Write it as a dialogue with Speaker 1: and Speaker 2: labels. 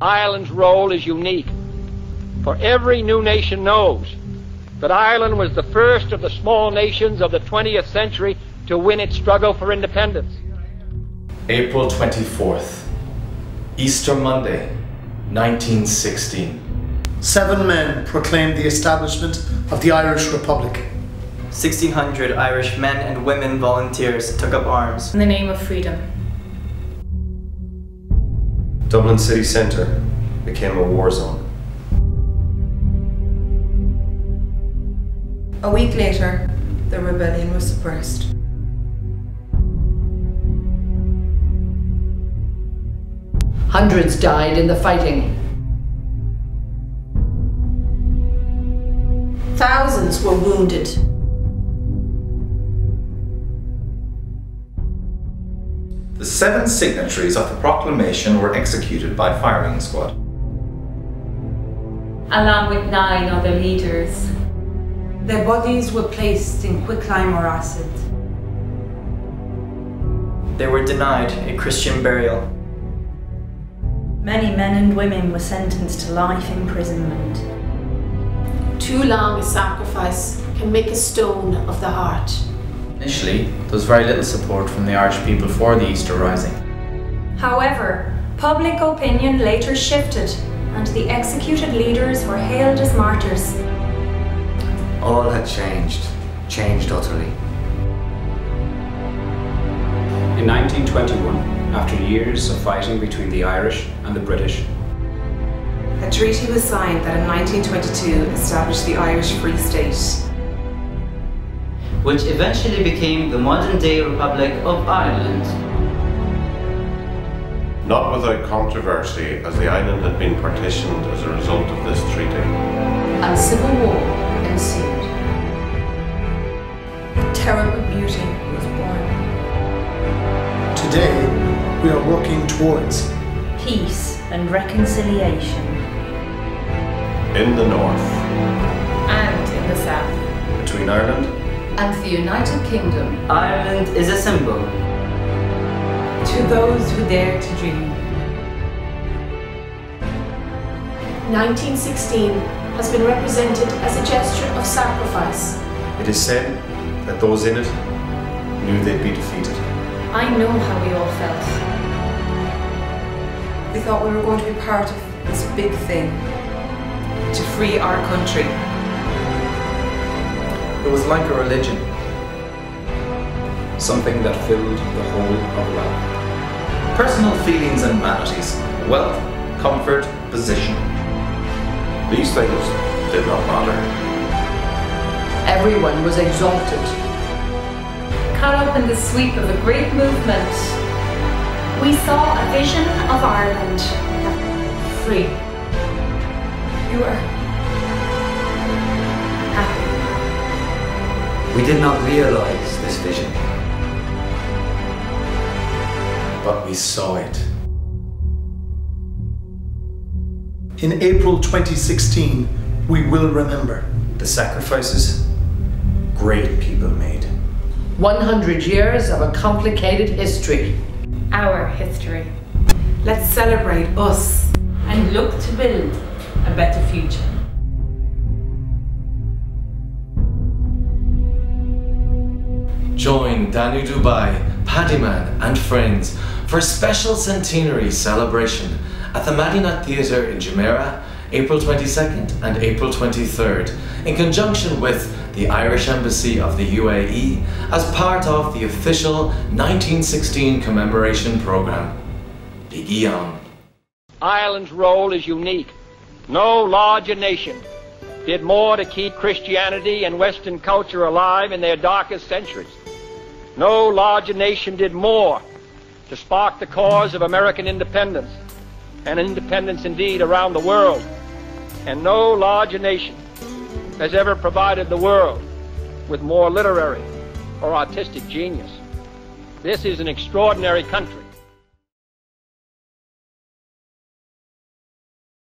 Speaker 1: Ireland's role is unique, for every new nation knows that Ireland was the first of the small nations of the 20th century to win its struggle for independence.
Speaker 2: April 24th, Easter Monday, 1916.
Speaker 3: Seven men proclaimed the establishment of the Irish Republic.
Speaker 4: 1,600 Irish men and women volunteers took up arms
Speaker 5: in the name of freedom.
Speaker 6: Dublin city centre became a war zone.
Speaker 7: A week later, the rebellion was suppressed.
Speaker 8: Hundreds died in the fighting.
Speaker 7: Thousands were wounded.
Speaker 2: The seven signatories of the proclamation were executed by firing squad.
Speaker 5: Along with nine other leaders.
Speaker 7: Their bodies were placed in quicklime or acid.
Speaker 4: They were denied a Christian burial.
Speaker 5: Many men and women were sentenced to life imprisonment.
Speaker 9: Too long a sacrifice can make a stone of the heart.
Speaker 10: Initially, there was very little support from the Irish people for the Easter Rising.
Speaker 5: However, public opinion later shifted and the executed leaders were hailed as martyrs.
Speaker 11: All had changed, changed utterly.
Speaker 12: In 1921, after years of fighting between the Irish and the British,
Speaker 7: a treaty was signed that in 1922 established the Irish Free State,
Speaker 13: which eventually became the modern-day Republic of Ireland.
Speaker 6: Not without controversy, as the island had been partitioned as a result of this treaty.
Speaker 8: And civil war ensued.
Speaker 7: A terrible beauty was born.
Speaker 3: Today, we are working towards
Speaker 5: peace and reconciliation.
Speaker 6: In the north.
Speaker 5: And in the south.
Speaker 6: Between Ireland
Speaker 8: and the United Kingdom.
Speaker 13: Ireland is a symbol.
Speaker 7: To those who dare to dream.
Speaker 9: 1916 has been represented as a gesture of sacrifice.
Speaker 6: It is said that those in it knew they'd be defeated.
Speaker 5: I know how we all felt.
Speaker 7: We thought we were going to be part of this big thing to free our country.
Speaker 10: It was like a religion.
Speaker 12: Something that filled the whole of life.
Speaker 2: Personal feelings and vanities, wealth, comfort, position.
Speaker 6: These things did not matter.
Speaker 8: Everyone was exalted.
Speaker 5: Caught up in the sweep of a great movement, we saw a vision of Ireland free.
Speaker 7: You were
Speaker 11: We did not realize this vision.
Speaker 2: But we saw it.
Speaker 3: In April 2016, we will remember
Speaker 2: the sacrifices great people made.
Speaker 8: 100 years of a complicated history.
Speaker 5: Our history.
Speaker 7: Let's celebrate us
Speaker 5: and look to build a better future.
Speaker 2: Join Danú Dubai, Paddyman and friends for a special centenary celebration at the Madinat Theatre in Jumeirah, April 22nd and April 23rd, in conjunction with the Irish Embassy of the UAE as part of the official 1916 commemoration programme. Biggie on.
Speaker 1: Ireland's role is unique. No larger nation did more to keep Christianity and Western culture alive in their darkest centuries. No larger nation did more to spark the cause of American independence, and independence indeed around the world. And no larger nation has ever provided the world with more literary or artistic genius. This is an extraordinary country